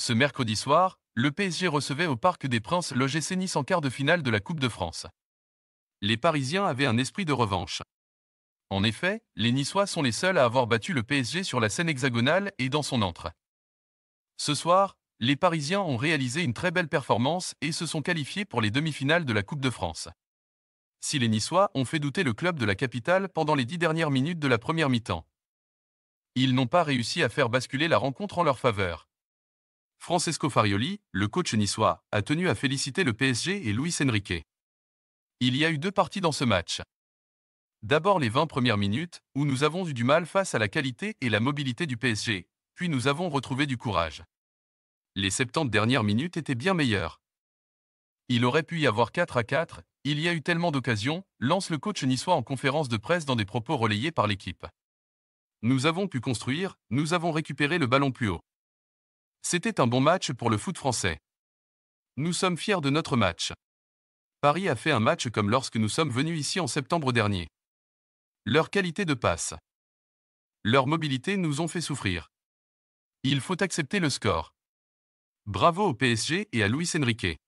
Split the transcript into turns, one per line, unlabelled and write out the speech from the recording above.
Ce mercredi soir, le PSG recevait au Parc des Princes l'OGC Nice en quart de finale de la Coupe de France. Les Parisiens avaient un esprit de revanche. En effet, les Niçois sont les seuls à avoir battu le PSG sur la scène hexagonale et dans son antre. Ce soir, les Parisiens ont réalisé une très belle performance et se sont qualifiés pour les demi-finales de la Coupe de France. Si les Niçois ont fait douter le club de la capitale pendant les dix dernières minutes de la première mi-temps, ils n'ont pas réussi à faire basculer la rencontre en leur faveur. Francesco Farioli, le coach niçois, a tenu à féliciter le PSG et Luis Enrique. Il y a eu deux parties dans ce match. D'abord les 20 premières minutes, où nous avons eu du mal face à la qualité et la mobilité du PSG, puis nous avons retrouvé du courage. Les 70 dernières minutes étaient bien meilleures. Il aurait pu y avoir 4 à 4, il y a eu tellement d'occasions, lance le coach niçois en conférence de presse dans des propos relayés par l'équipe. Nous avons pu construire, nous avons récupéré le ballon plus haut. C'était un bon match pour le foot français. Nous sommes fiers de notre match. Paris a fait un match comme lorsque nous sommes venus ici en septembre dernier. Leur qualité de passe. Leur mobilité nous ont fait souffrir. Il faut accepter le score. Bravo au PSG et à Luis Enrique.